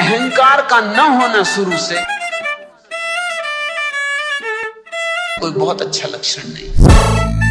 अहंकार का न होना शुरू से कोई बहुत अच्छा लक्षण नहीं।